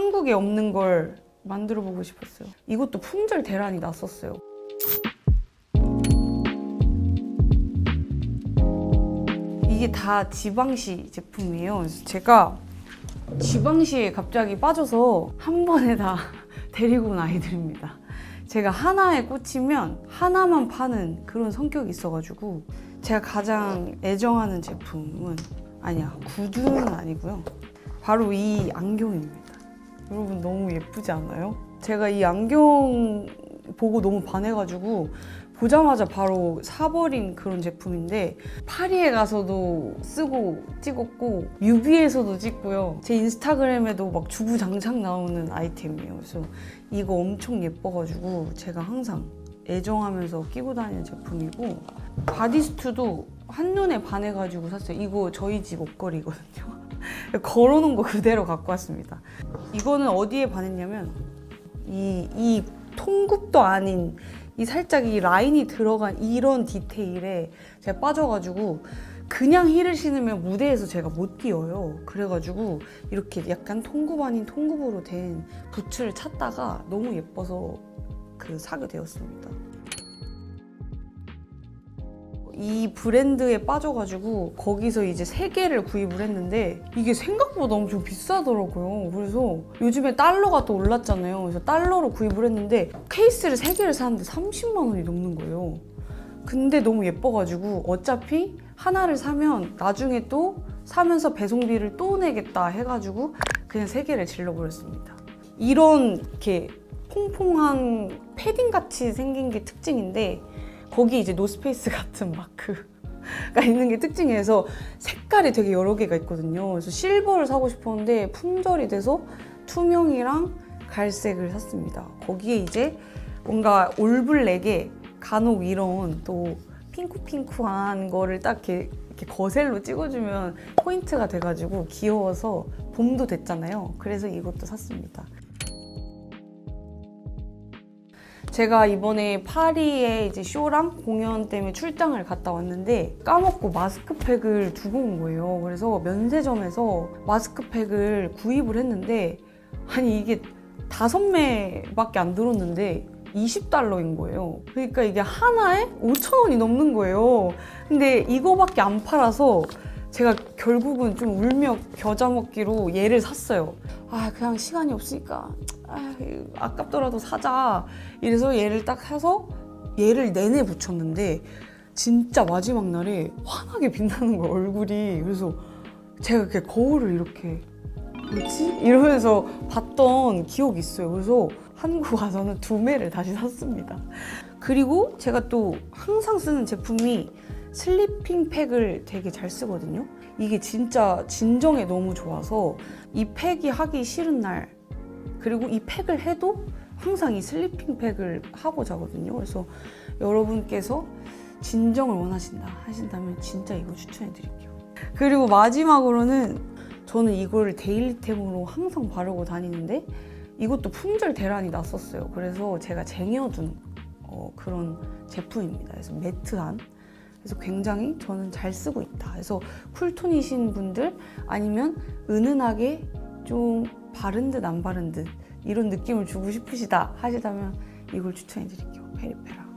한국에 없는 걸 만들어 보고 싶었어요. 이것도 품절 대란이 났었어요. 이게 다 지방시 제품이에요. 제가 지방시에 갑자기 빠져서 한 번에 다 데리고 온 아이들입니다. 제가 하나에 꽂히면 하나만 파는 그런 성격이 있어가지고 제가 가장 애정하는 제품은 아니야 구두는 아니고요. 바로 이 안경입니다. 여러분 너무 예쁘지 않아요? 제가 이 안경 보고 너무 반해가지고 보자마자 바로 사버린 그런 제품인데 파리에 가서도 쓰고 찍었고 뮤비에서도 찍고요. 제 인스타그램에도 막 주구장창 나오는 아이템이에요. 그래서 이거 엄청 예뻐가지고 제가 항상 애정하면서 끼고 다니는 제품이고 바디스투도 한눈에 반해가지고 샀어요. 이거 저희 집 옷걸이거든요 걸어놓은 거 그대로 갖고 왔습니다 이거는 어디에 반했냐면 이, 이 통굽도 아닌 이 살짝 이 라인이 들어간 이런 디테일에 제가 빠져가지고 그냥 힐을 신으면 무대에서 제가 못 뛰어요. 그래가지고 이렇게 약간 통굽 아닌 통굽으로 된 부츠를 찾다가 너무 예뻐서 그 사게 되었습니다. 이 브랜드에 빠져가지고 거기서 이제 세 개를 구입을 했는데 이게 생각보다 엄청 비싸더라고요. 그래서 요즘에 달러가 또 올랐잖아요. 그래서 달러로 구입을 했는데 케이스를 세 개를 사는데 30만 원이 넘는 거예요. 근데 너무 예뻐가지고 어차피 하나를 사면 나중에 또 사면서 배송비를 또 내겠다 해가지고 그냥 세 개를 질러버렸습니다. 이런 이렇게 퐁퐁한 패딩 같이 생긴 게 특징인데 거기 이제 노스페이스 같은 마크가 있는 게 특징이어서 색깔이 되게 여러 개가 있거든요. 그래서 실버를 사고 싶었는데 품절이 돼서 투명이랑 갈색을 샀습니다. 거기에 이제 뭔가 all black에 간혹 이런 또 핑크핑크한 거를 딱 이렇게, 이렇게 거셀로 찍어주면 포인트가 돼가지고 귀여워서 봄도 됐잖아요. 그래서 이것도 샀습니다. 제가 이번에 파리에 이제 쇼랑 공연 때문에 출장을 갔다 왔는데 까먹고 마스크팩을 두고 온 거예요. 그래서 면세점에서 마스크팩을 구입을 했는데 아니 이게 다섯 매밖에 안 들었는데 20달러인 거예요. 그러니까 이게 하나에 5천 원이 넘는 거예요. 근데 이거밖에 안 팔아서 제가 결국은 좀 울며 겨자 먹기로 얘를 샀어요. 아 그냥 시간이 없으니까 아, 아깝더라도 사자. 이래서 얘를 딱 사서 얘를 내내 붙였는데 진짜 마지막 날에 환하게 빛나는 거야 얼굴이. 그래서 제가 이렇게 거울을 이렇게 뭐지? 이러면서 봤던 기억이 있어요. 그래서 한국 와서는 두 매를 다시 샀습니다. 그리고 제가 또 항상 쓰는 제품이 sleeping 팩을 되게 잘 쓰거든요. 이게 진짜 진정에 너무 좋아서 이 팩이 하기 싫은 날 그리고 이 팩을 해도 항상 이 sleeping 팩을 하고 자거든요. 그래서 여러분께서 진정을 원하신다 하신다면 진짜 이거 추천해 드릴게요. 그리고 마지막으로는 저는 이거를 daily템으로 항상 바르고 다니는데 이것도 품절 대란이 났었어요. 그래서 제가 쟁여둔 어, 그런 제품입니다. 그래서 matte한 그래서 굉장히 저는 잘 쓰고 있다. 그래서 cool톤이신 분들 아니면 은은하게 좀 바른 듯 안 바른 듯 이런 느낌을 주고 싶으시다 하시다면 이걸 추천해 드릴게요. 페리페라.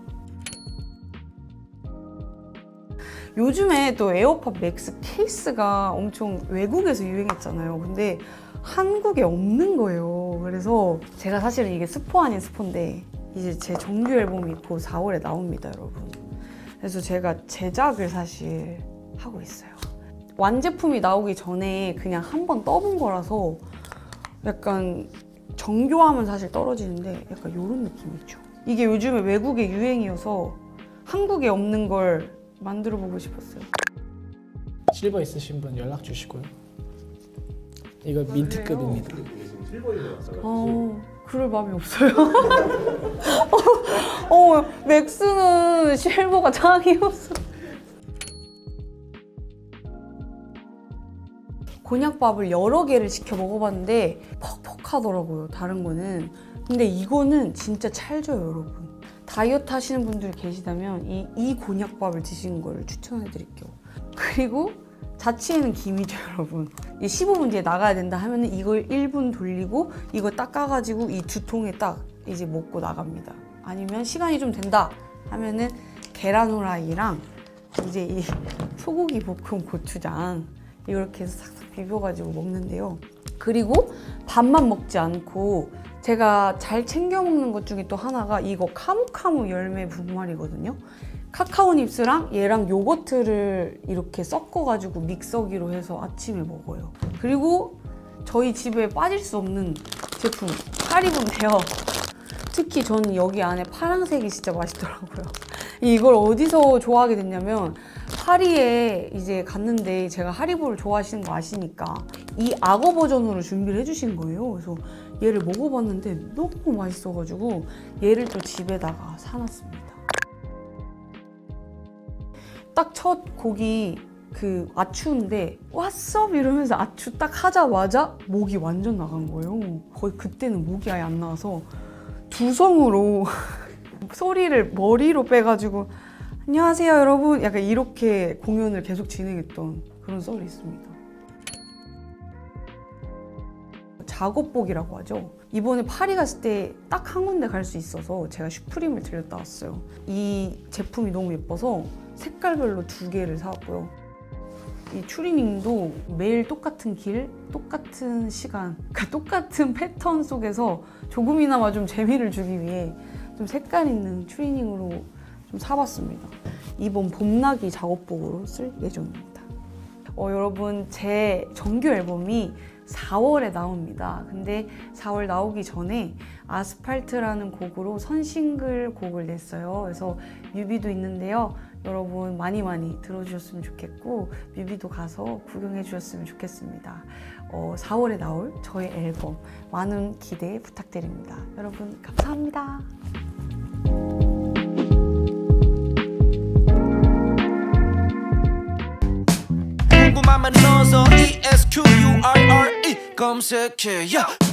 요즘에 또 에어팟 맥스 케이스가 엄청 외국에서 유행했잖아요. 근데 한국에 없는 거예요. 그래서 제가 사실은 이게 스포 아닌 스포인데 이제 제 정규 앨범이 곧 4월에 나옵니다, 여러분. 그래서 제가 제작을 사실 하고 있어요. 완제품이 나오기 전에 그냥 한 번 떠본 거라서 약간 정교함은 사실 떨어지는데 약간 이런 느낌이죠. 이게 요즘에 외국의 유행이어서 한국에 없는 걸 만들어 보고 싶었어요. 실버 있으신 분 연락 주시고요. 이거 민트급입니다. 어, 그럴 마음이 없어요. 어, 어, 맥스는 실버가 짱이었어. 곤약밥을 여러 개를 시켜 먹어봤는데 퍽퍽하더라고요. 다른 거는. 근데 이거는 진짜 찰져요, 여러분. 다이어트 하시는 분들 계시다면 이, 이 곤약밥을 드시는 걸 추천해 드릴게요. 그리고 자취에는 기미죠, 여러분. 이 15분 뒤에 나가야 된다 하면은 이걸 1분 돌리고 이거 딱 까가지고 이 두 통에 딱 이제 먹고 나갑니다. 아니면 시간이 좀 된다 하면은 계란 후라이랑 이제 이 소고기 볶음 고추장 이렇게 해서 싹싹 비벼가지고 먹는데요. 그리고 밥만 먹지 않고 제가 잘 챙겨 먹는 것 중에 또 하나가 이거 카무카무 열매 분말이거든요. 카카오 닙스랑 얘랑 요거트를 이렇게 섞어가지고 믹서기로 해서 아침에 먹어요. 그리고 저희 집에 빠질 수 없는 제품 파리분데요. 특히 저는 여기 안에 파란색이 진짜 맛있더라고요. 이걸 어디서 좋아하게 됐냐면 파리에 이제 갔는데 제가 하리보를 좋아하시는 거 아시니까 이 악어 버전으로 준비를 해주신 거예요. 그래서 얘를 먹어봤는데 너무 맛있어가지고 얘를 또 집에다가 사놨습니다. 딱 첫 곡이 그 아추인데 왓썹 이러면서 아추 딱 하자마자 목이 완전 나간 거예요. 거의 그때는 목이 아예 안 나와서 두성으로 소리를 머리로 빼가지고 안녕하세요 여러분 약간 이렇게 공연을 계속 진행했던 그런 썰이 있습니다. 작업복이라고 하죠. 이번에 파리 갔을 때 딱 한 군데 갈 수 있어서 제가 슈프림을 들렸다 왔어요. 이 제품이 너무 예뻐서 색깔별로 두 개를 사왔고요. 이 추리닝도 매일 똑같은 길, 똑같은 시간, 그러니까 똑같은 패턴 속에서 조금이나마 좀 재미를 주기 위해 좀 색깔 있는 추리닝으로 좀 사봤습니다. 이번 봄나기 작업복으로 쓸 예정입니다. 어, 여러분 제 정규 앨범이 4월에 나옵니다. 근데 4월 나오기 전에 아스팔트라는 곡으로 선싱글 곡을 냈어요. 그래서 뮤비도 있는데요. 여러분 많이 많이 들어주셨으면 좋겠고 뮤비도 가서 구경해 주셨으면 좋겠습니다. 어, 4월에 나올 저의 앨범 많은 기대 부탁드립니다. 여러분 감사합니다. 궁금하면 넣어서 ESQURRE 검색해 yeah.